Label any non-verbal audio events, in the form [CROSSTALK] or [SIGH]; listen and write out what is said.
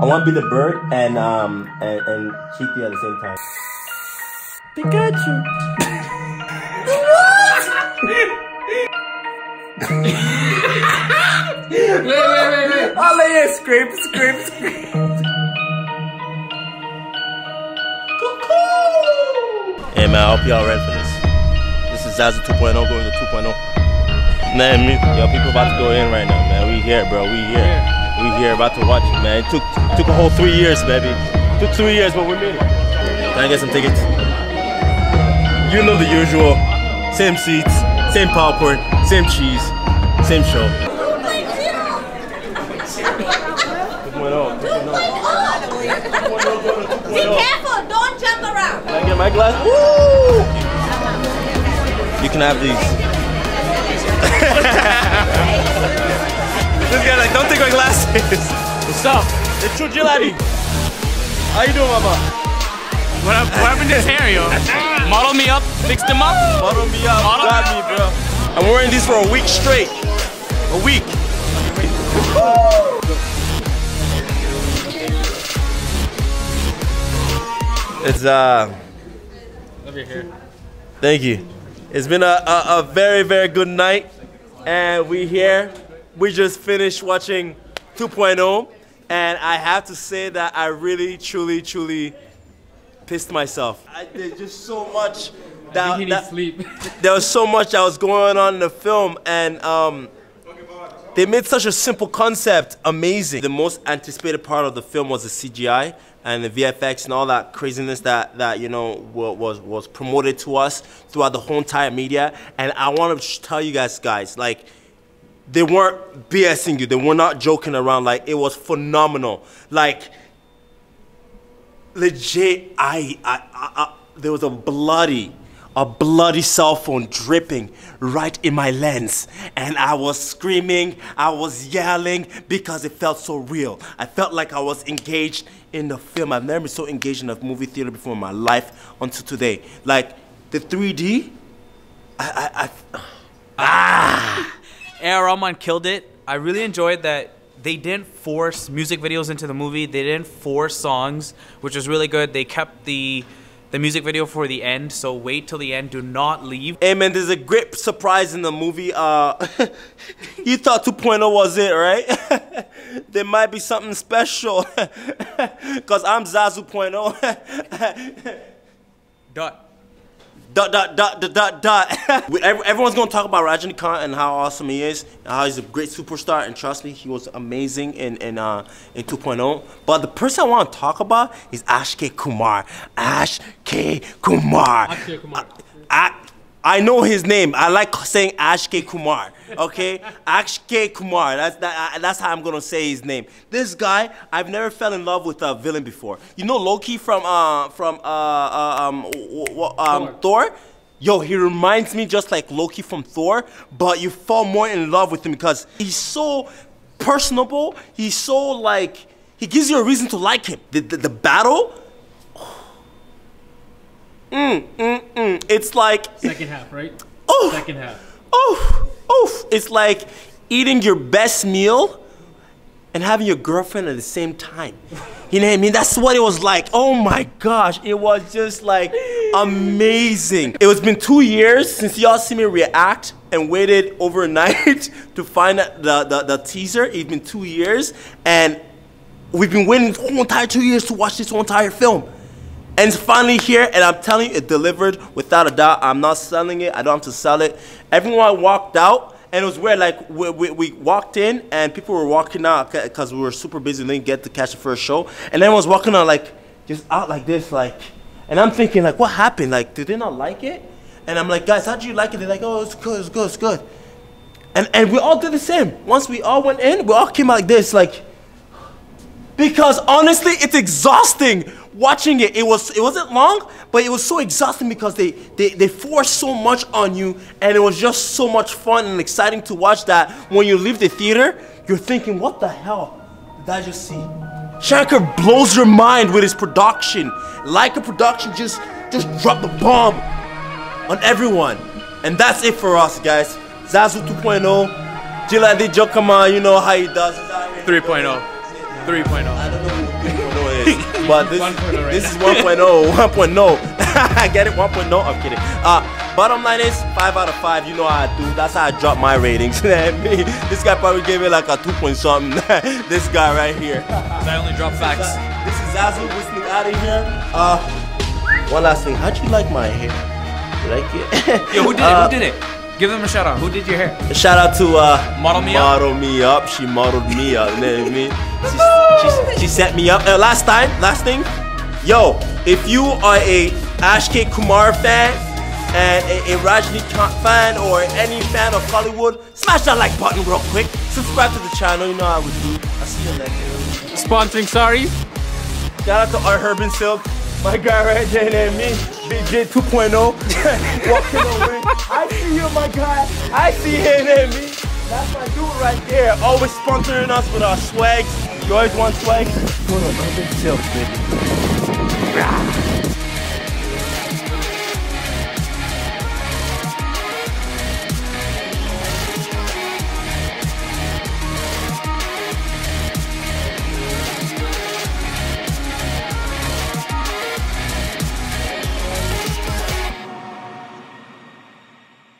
I want to be the bird and um and, and Chitti at the same time. Pikachu. [LAUGHS] wait, wait, wait, wait. I'll let you scrape, scrape, scrape. Hey man, I hope y'all ready for this. This is Zazu 2.0 going to 2.0. Man, me, yo, people about to go in right now, man. We here, bro. We here. We here, about to watch it, man. It took took a whole three years, baby. Took three years, but we made it. Can I get some tickets? You know the usual. Same seats, same popcorn, same cheese, same show. 2.0, 2.0. Be careful, don't jump around. Can I get my glass? Woo! You can have these. [LAUGHS] this guy like, don't take my glasses. What's up? It's True Gilati. How you doing, mama? What, hap- what happened to his hair, yo? Model me up, fix him up. Model me up, Model got me me, bro. I'm wearing these for a week straight. A week. It's uh. Love your hair. Thank you. It's been a, a, a very, very good night. And we here. We just finished watching 2.0. And I have to say that I really, truly, truly pissed myself. I did just so much. That, he that- sleep. [LAUGHS] there was so much that was going on in the film. And um, they made such a simple concept amazing. The most anticipated part of the film was the CGI and the VFX and all that craziness that, that you know was was promoted to us throughout the whole entire media. And I want to tell you guys, guys, like they weren't BSing you. They were not joking around. Like it was phenomenal. Like legit, I, I, I, I there was a bloody, a bloody cell phone dripping right in my lens, and I was screaming, I was yelling because it felt so real. I felt like I was engaged in the film. I've never been so engaged in a movie theater before in my life until today. Like the 3D, I, I, I A.R. Rahman killed it. I really enjoyed that they didn't force music videos into the movie. They didn't force songs, which was really good. They kept the the music video for the end, so wait till the end. Do not leave. Hey man, there's a great surprise in the movie. Uh, [LAUGHS] you thought 2.0 was it, right? [LAUGHS] there might be something special. [LAUGHS] Cause I'm Zazu Dot. Dot dot dot dot dot dot. [LAUGHS] Everyone's gonna talk about Rajinikanth and how awesome he is, and how he's a great superstar. And trust me, he was amazing in in uh, in 2.0. But the person I want to talk about is Ash K Kumar. Ash K Kumar. Akshay Kumar. I, I know his name. I like saying Ashke Kumar. Okay, Ashke Kumar. That's that, uh, that's how I'm gonna say his name. This guy, I've never fell in love with a villain before. You know Loki from uh from uh, uh um um Thor. Yo, he reminds me just like Loki from Thor, but you fall more in love with him because he's so personable. He's so like he gives you a reason to like him. The the, the battle. Mm, mm, mm. It's like Second half, right? [LAUGHS] Oh. Second half. Oof, oof. It's like eating your best meal and having your girlfriend at the same time. You know what I mean? That's what it was like. Oh my gosh, it was just like amazing. It was been two years since y'all see me react and waited overnight [LAUGHS] to find the, the, the teaser. It's been two years and we've been waiting the whole entire two years to watch this whole entire film. And it's finally here, and I'm telling you, it delivered without a doubt. I'm not selling it. I don't have to sell it. Everyone walked out, and it was weird. Like we, we, we walked in, and people were walking out because we were super busy and didn't get to catch the first show. And everyone was walking out like just out like this, like. And I'm thinking like, what happened? Like, did they not like it? And I'm like, guys, how did you like it? They're like, oh, it's good, it's good, it's good. And and we all did the same. Once we all went in, we all came out like this, like. Because honestly, it's exhausting watching it. It was it wasn't long, but it was so exhausting because they, they they forced so much on you, and it was just so much fun and exciting to watch that when you leave the theater, you're thinking, what the hell did I just see? Shankar blows your mind with his production. Like a production just just dropped the bomb on everyone. And that's it for us, guys. Zazu 2.0. Jilladi Joachim, you know how he does. He's out here. 3.0. 3.0. I don't know who 3.0 is, [LAUGHS] but this, right this now. is 1.0, 1.0. I get it, 1.0. I'm kidding. Uh, bottom line is five out of five. You know how I do. That's how I drop my ratings. [LAUGHS] Me, this guy probably gave it like a two point something. [LAUGHS] this guy right here. I only drop facts. This is Zazu whistling out of here. Uh, one last thing. How'd you like my hair? You like it? Yo, who did Uh, it? Who did it? Give them a shout out. Who did your hair? Shout out to uh, Model Me Up? Model me up. She modeled me up. You know what I mean? She, she, she set me up. Uh, last time, last thing, yo, if you are a Ashke Kumar fan and a, a Rajinikanth fan or any fan of Hollywood, smash that like button real quick. Subscribe to the channel. You know how we do. I'll see you next. Sponsoring Sorry. Shout out to our Herban Silk. My guy right there, you know what I mean? Big J 2.0. [LAUGHS] Walking away. I see you, my guy. I see you, you know what I mean? That's my dude right there. Always sponsoring us with our swags. You always want swag? Go to Silk, baby.